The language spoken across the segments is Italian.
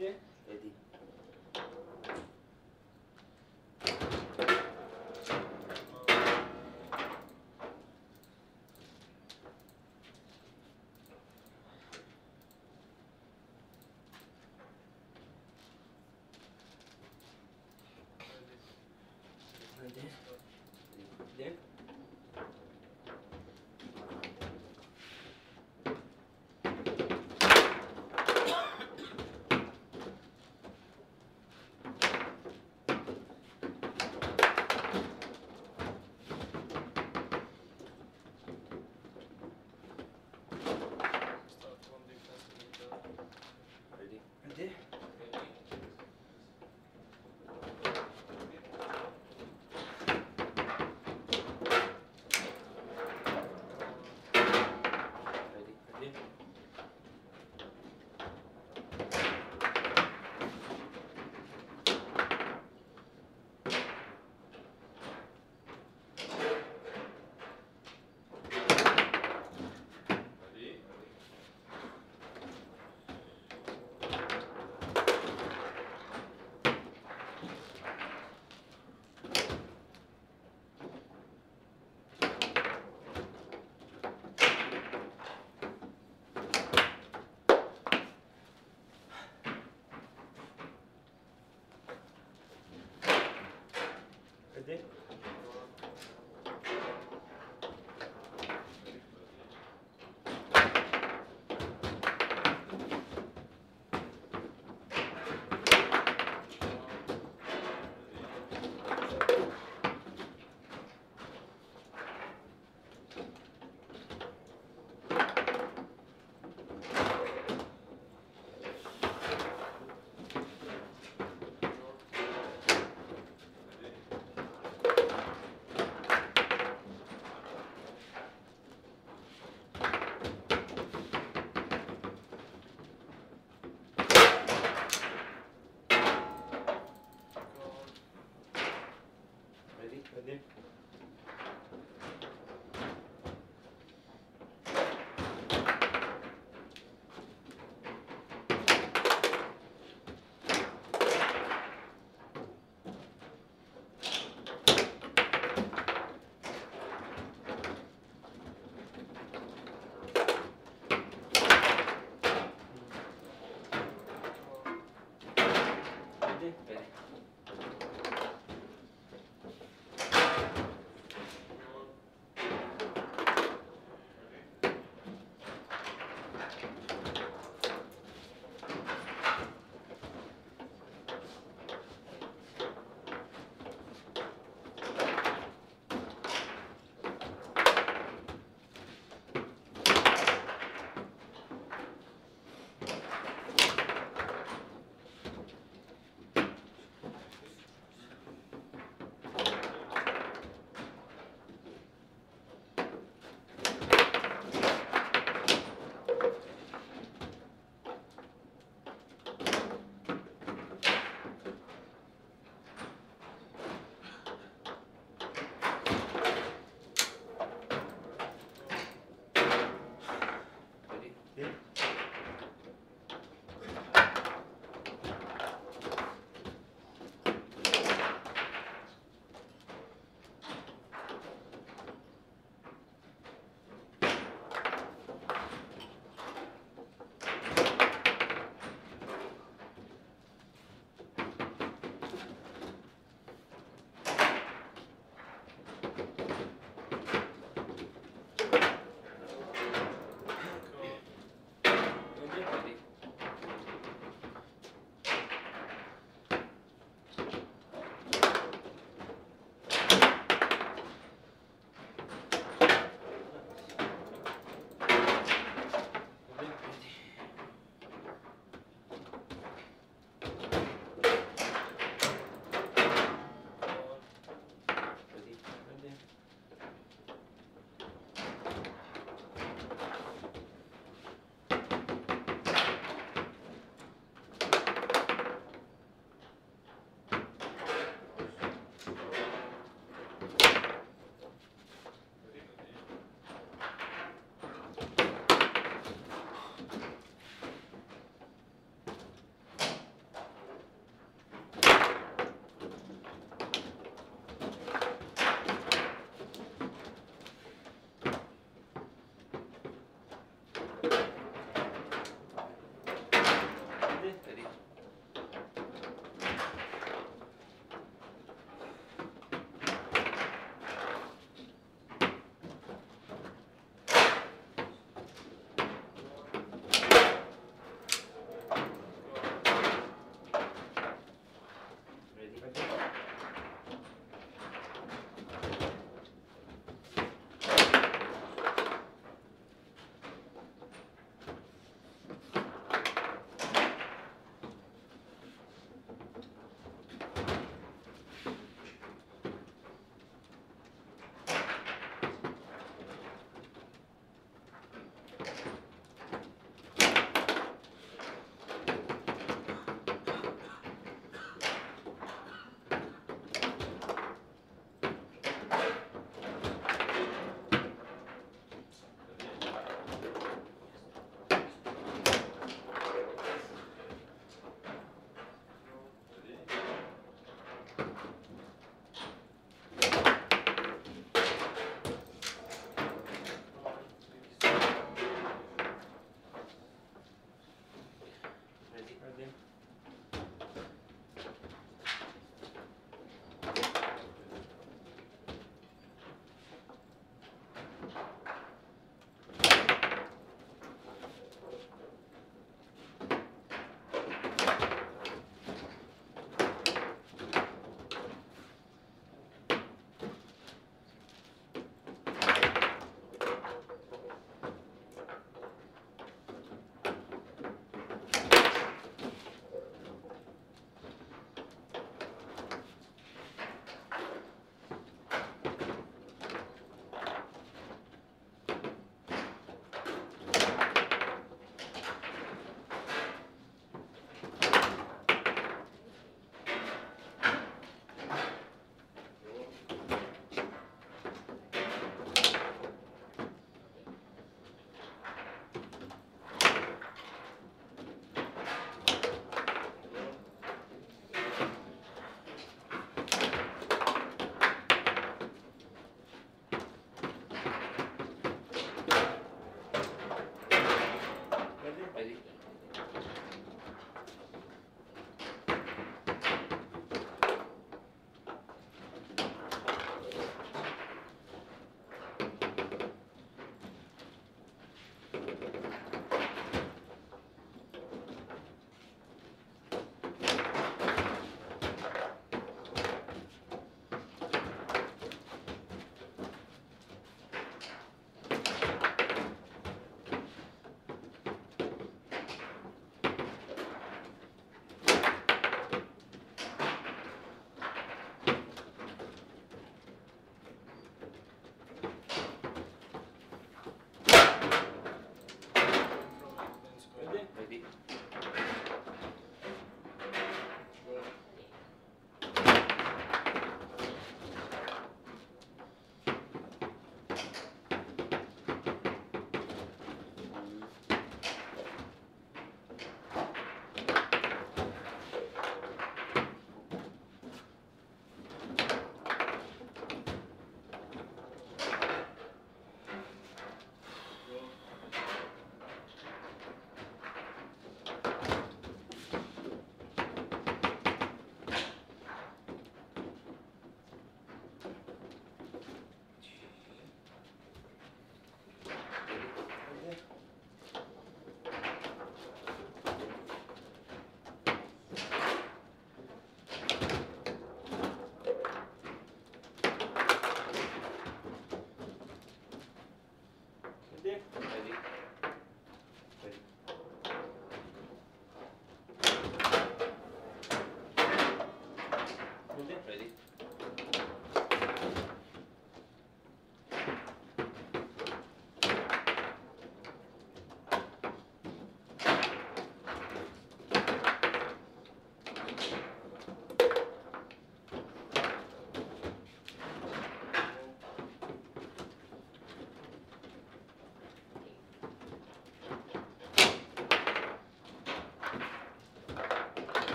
verde e di Right. 对。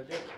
because it.